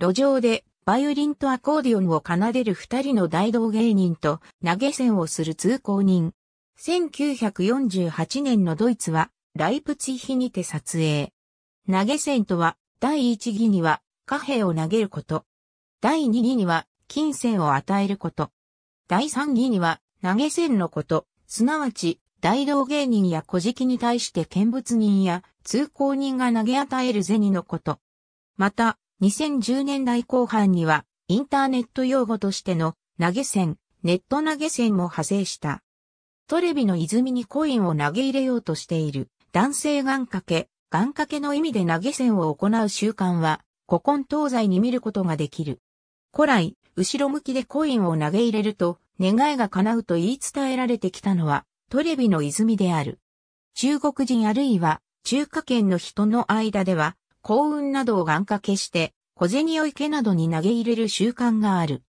路上でバイオリンとアコーディオンを奏でる二人の大道芸人と投げ銭をする通行人。1948年のドイツはライプツィヒにて撮影。投げ銭とは第一義には貨幣を投げること。第二義には金銭を与えること。第三義には投げ銭のこと、すなわち大道芸人や小敷に対して見物人や通行人が投げ与える銭のこと。また、2010年代後半には、インターネット用語としての投げ銭、ネット投げ銭も派生した。トレビの泉にコインを投げ入れようとしている男性願掛け、願掛けの意味で投げ銭を行う習慣は、古今東西に見ることができる。古来、後ろ向きでコインを投げ入れると、願いが叶うと言い伝えられてきたのは、トレビの泉である。中国人あるいは中華圏の人の間では、幸運などを願掛けして、小銭を池などに投げ入れる習慣がある。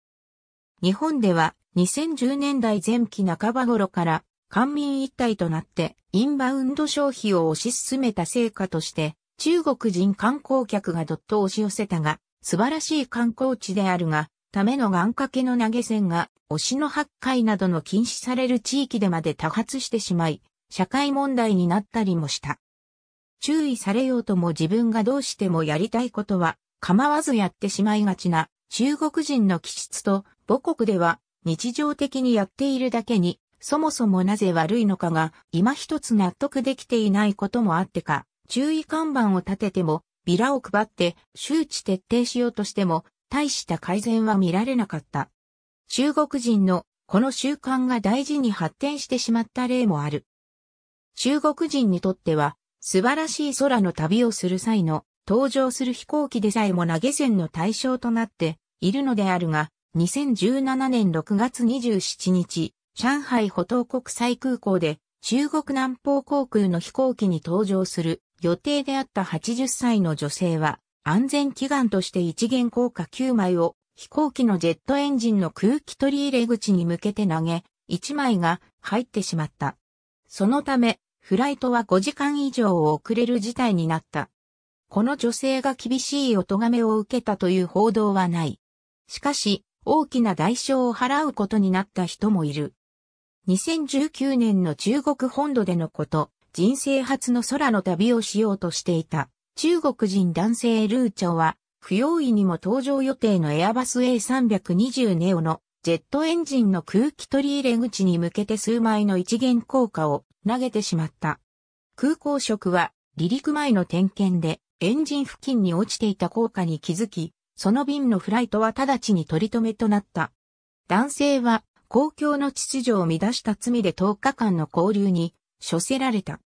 日本では2010年代前期半ば頃から官民一体となってインバウンド消費を推し進めた成果として中国人観光客がどっと押し寄せたが素晴らしい観光地であるがための願掛けの投げ銭が推しの八海などの禁止される地域でまで多発してしまい社会問題になったりもした。注意されようとも自分がどうしてもやりたいことは構わずやってしまいがちな中国人の気質と母国では日常的にやっているだけにそもそもなぜ悪いのかが今一つ納得できていないこともあってか注意看板を立ててもビラを配って周知徹底しようとしても大した改善は見られなかった。中国人のこの習慣が大事に発展してしまった例もある。中国人にとっては素晴らしい空の旅をする際の登場する飛行機でさえも投げ銭の対象となっているのであるが、2017年6月27日、上海浦東国際空港で中国南方航空の飛行機に登場する予定であった80歳の女性は安全祈願として一元硬貨9枚を飛行機のジェットエンジンの空気取り入れ口に向けて投げ、1枚が入ってしまった。そのため、フライトは5時間以上遅れる事態になった。この女性が厳しいお咎めを受けたという報道はない。しかし、大きな代償を払うことになった人もいる。2019年の中国本土でのこと、人生初の空の旅をしようとしていた中国人男性ルーチョは、不用意にも登場予定のエアバス A320 ネオのジェットエンジンの空気取り入れ口に向けて数枚の一元硬貨を投げてしまった。空港職は離陸前の点検でエンジン付近に落ちていた効果に気づき、その便のフライトは直ちに取り留めとなった。男性は公共の秩序を乱した罪で10日間の交流に処せられた。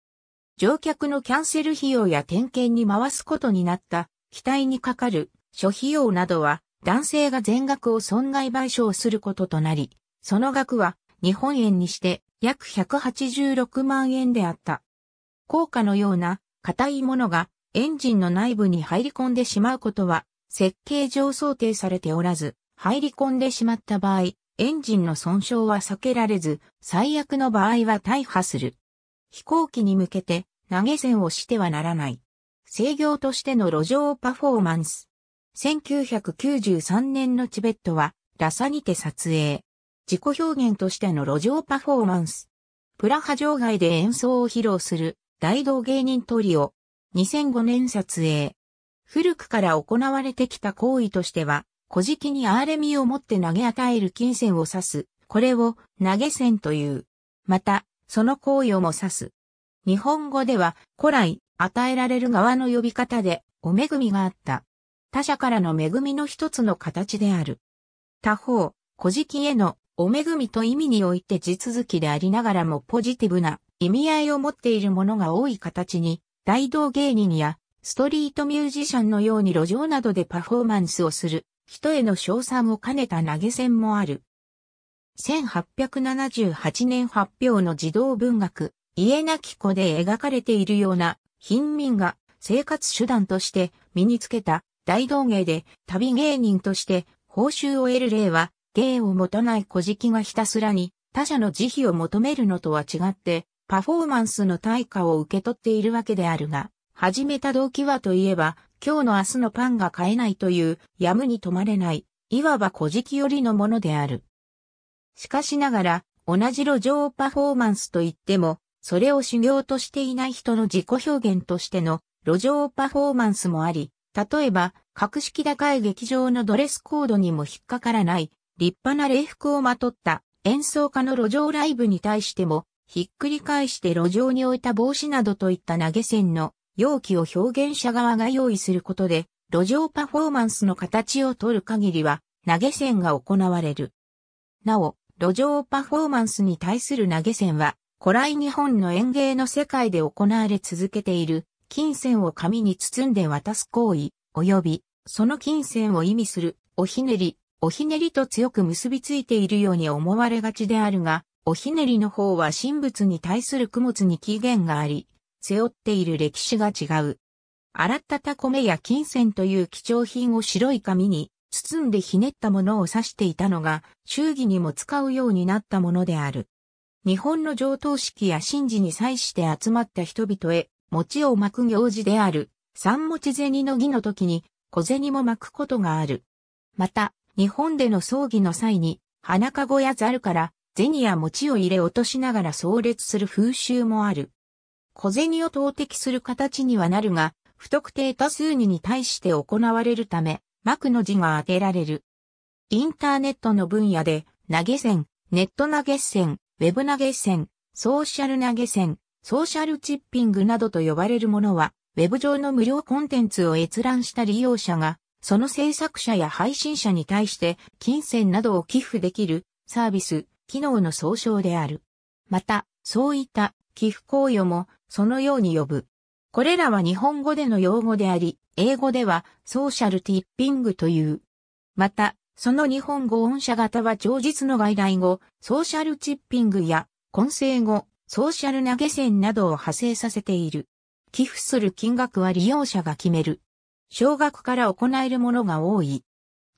乗客のキャンセル費用や点検に回すことになった機体にかかる諸費用などは男性が全額を損害賠償することとなり、その額は日本円にして約186万円であった。効果のような硬いものがエンジンの内部に入り込んでしまうことは設計上想定されておらず、入り込んでしまった場合、エンジンの損傷は避けられず、最悪の場合は大破する。飛行機に向けて投げ銭をしてはならない。制御としての路上パフォーマンス。1993年のチベットはラサにて撮影。自己表現としての路上パフォーマンス。プラハ場外で演奏を披露する大道芸人トリオ。2005年撮影。古くから行われてきた行為としては、小敷にアーレミを持って投げ与える金銭を指す。これを投げ銭という。また、その行為をも指す。日本語では古来与えられる側の呼び方でお恵みがあった。他者からの恵みの一つの形である。他方、古事記へのお恵みと意味において地続きでありながらもポジティブな意味合いを持っているものが多い形に、大道芸人やストリートミュージシャンのように路上などでパフォーマンスをする人への賞賛を兼ねた投げ銭もある。1878年発表の児童文学、家なき子で描かれているような貧民が生活手段として身につけた大道芸で旅芸人として報酬を得る例は、芸を持たない小敷がひたすらに他者の慈悲を求めるのとは違って、パフォーマンスの対価を受け取っているわけであるが、始めた動機はといえば、今日の明日のパンが買えないという、やむに止まれない、いわば古事記よりのものである。しかしながら、同じ路上パフォーマンスといっても、それを修行としていない人の自己表現としての路上パフォーマンスもあり、例えば、格式高い劇場のドレスコードにも引っかからない、立派な礼服をまとった演奏家の路上ライブに対しても、ひっくり返して路上に置いた帽子などといった投げ銭の容器を表現者側が用意することで、路上パフォーマンスの形を取る限りは、投げ銭が行われる。なお、路上パフォーマンスに対する投げ銭は、古来日本の園芸の世界で行われ続けている、金銭を紙に包んで渡す行為、及び、その金銭を意味する、おひねり、おひねりと強く結びついているように思われがちであるが、おひねりの方は神仏に対する供物に起源があり、背負っている歴史が違う。洗ったた米や金銭という貴重品を白い紙に包んでひねったものを指していたのが、祝儀にも使うようになったものである。日本の上等式や神事に際して集まった人々へ、餅を巻く行事である、三持銭の儀の時に、小銭も巻くことがある。また、日本での葬儀の際に、花籠やザルから銭や餅を入れ落としながら葬列する風習もある。小銭を投擲する形にはなるが、不特定多数にに対して行われるため、幕の字が当てられる。インターネットの分野で、投げ銭、ネット投げ銭、ウェブ投げ銭、ソーシャル投げ銭、ソーシャルチッピングなどと呼ばれるものは、ウェブ上の無料コンテンツを閲覧した利用者が、その制作者や配信者に対して金銭などを寄付できるサービス、機能の総称である。また、そういった寄付行為もそのように呼ぶ。これらは日本語での用語であり、英語ではソーシャルティッピングという。また、その日本語音社型は上実の外来語、ソーシャルチッピングや混成語、ソーシャル投げ銭などを派生させている。寄付する金額は利用者が決める。少額から行えるものが多い。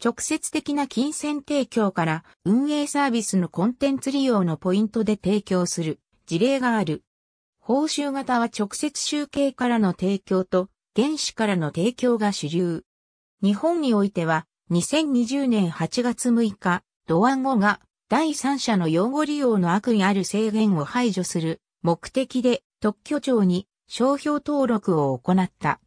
直接的な金銭提供から運営サービスのコンテンツ利用のポイントで提供する事例がある。報酬型は直接集計からの提供と原資からの提供が主流。日本においては2020年8月6日、ドワンゴが第三者の用語利用の悪意ある制限を排除する目的で特許庁に商標登録を行った。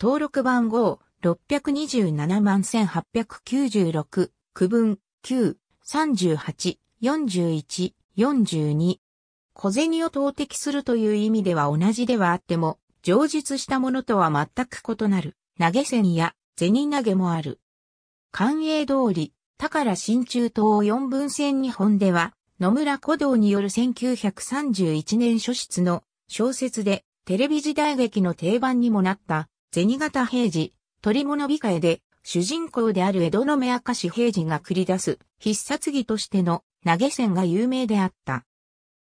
登録番号627万1896、区分9、38、41、42。小銭を投擲するという意味では同じではあっても、上述したものとは全く異なる投げ銭や銭投げもある。関営通り、宝新中東四分線日本では、野村古道による1931年初出の小説でテレビ時代劇の定番にもなった銭形平次鳥物控えで、主人公である江戸の目明かし平次が繰り出す必殺技としての投げ銭が有名であった。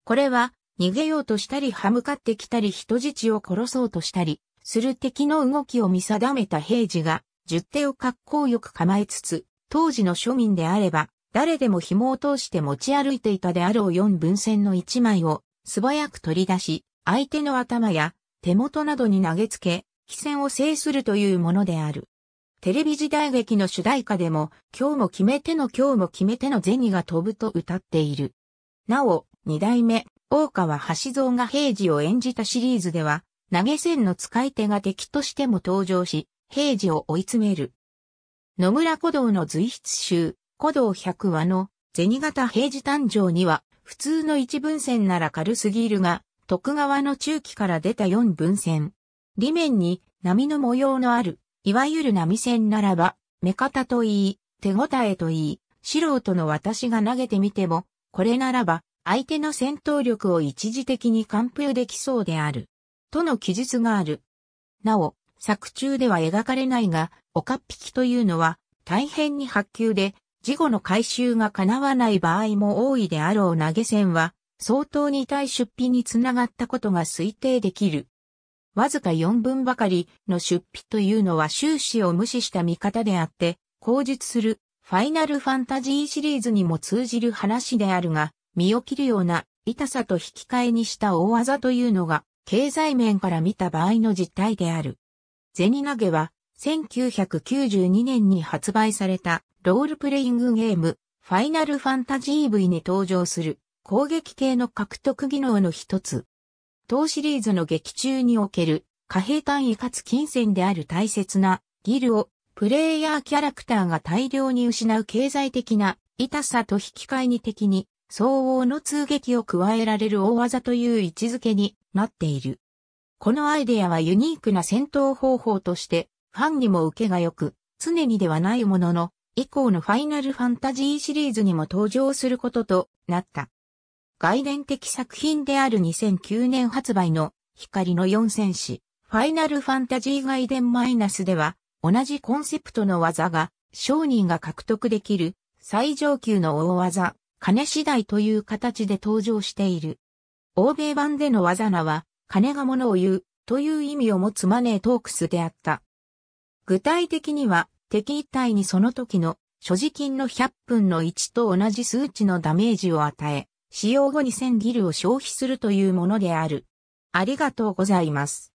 これは逃げようとしたり歯向かってきたり人質を殺そうとしたりする敵の動きを見定めた平次が十手を格好よく構えつつ、当時の庶民であれば誰でも紐を通して持ち歩いていたであろう四分線の一枚を素早く取り出し、相手の頭や手元などに投げつけ、非戦を制するというものである。テレビ時代劇の主題歌でも、今日も決めての今日も決めての銭が飛ぶと歌っている。なお、二代目、大川橋蔵が平次を演じたシリーズでは、投げ銭の使い手が敵としても登場し、平次を追い詰める。野村古道の随筆集、古道百話の銭形平次誕生には、普通の一分線なら軽すぎるが、徳川の中期から出た四分線、裏面に波の模様のある、いわゆる波線ならば、目方といい、手応えといい、素人の私が投げてみても、これならば、相手の戦闘力を一時的に完封できそうである。との記述がある。なお、作中では描かれないが、岡っ引きというのは、大変に発給で、事後の回収が叶わない場合も多いであろう投げ銭は、相当に対出費につながったことが推定できる。わずか4分ばかりの出費というのは終始を無視した見方であって、口述するファイナルファンタジーシリーズにも通じる話であるが、身を切るような痛さと引き換えにした大技というのが経済面から見た場合の実態である。銭投げは、1992年に発売されたロールプレイングゲーム、ファイナルファンタジー V に登場する攻撃系の獲得技能の一つ。当シリーズの劇中における貨幣単位かつ金銭である大切なギルをプレイヤーキャラクターが大量に失う経済的な痛さと引き換えに的に相応の通撃を加えられる大技という位置づけになっている。このアイデアはユニークな戦闘方法としてファンにも受けが良く、常にではないものの、以降のファイナルファンタジーシリーズにも登場することとなった。外伝的作品である2009年発売の光の四戦士、ファイナルファンタジー外伝マイナスでは、同じコンセプトの技が、商人が獲得できる最上級の大技、金次第という形で登場している。欧米版での技名は、金が物を言うという意味を持つマネートークスであった。具体的には、敵一体にその時の所持金の100分の1と同じ数値のダメージを与え、使用後に1000ギルを消費するというものである。ありがとうございます。